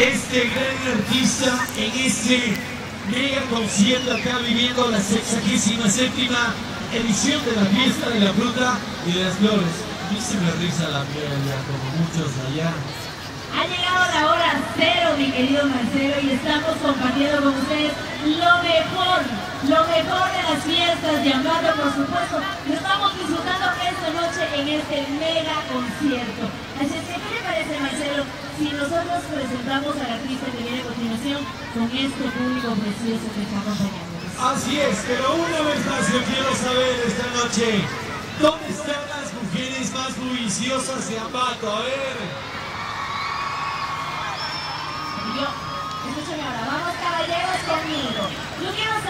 este gran artista en este mega concierto acá viviendo la 67 edición de la fiesta de la fruta y de las flores. A mí se me riza la piel ya como muchos allá. Ha llegado la hora cero, mi querido Marcelo, y estamos compartiendo con ustedes lo mejor, lo mejor de las fiestas de por supuesto. Estamos disfrutando esta noche en este mega concierto. Así es que, ¿qué le parece, Marcelo, si nosotros presentamos al artista que viene a continuación con este público precioso que está acompañándonos? Así es, pero una vez más yo quiero saber esta noche, ¿dónde están las mujeres más bulliciosas de Ambato? A ver. Yo, escúchame ahora, vamos caballeros conmigo. Yo quiero saber entonces...